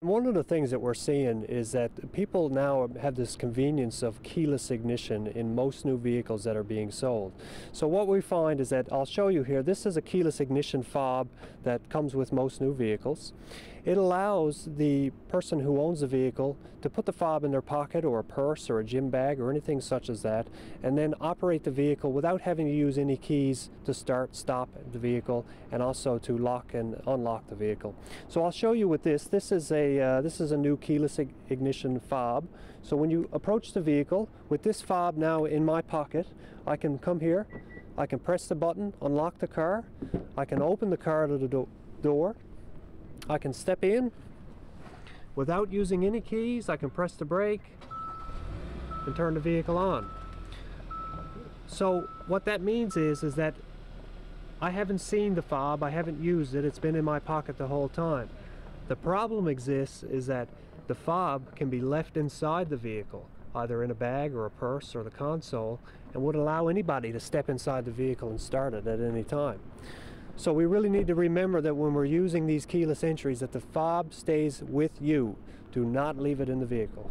One of the things that we're seeing is that people now have this convenience of keyless ignition in most new vehicles that are being sold. So what we find is that I'll show you here, this is a keyless ignition fob that comes with most new vehicles. It allows the person who owns the vehicle to put the fob in their pocket or a purse or a gym bag or anything such as that and then operate the vehicle without having to use any keys to start, stop the vehicle and also to lock and unlock the vehicle. So I'll show you with this. This is a uh, this is a new keyless ignition fob. So when you approach the vehicle with this fob now in my pocket, I can come here, I can press the button, unlock the car, I can open the car to the do door, I can step in without using any keys. I can press the brake and turn the vehicle on. So what that means is is that I haven't seen the fob, I haven't used it, it's been in my pocket the whole time. The problem exists is that the fob can be left inside the vehicle, either in a bag or a purse or the console, and would allow anybody to step inside the vehicle and start it at any time. So we really need to remember that when we're using these keyless entries that the fob stays with you. Do not leave it in the vehicle.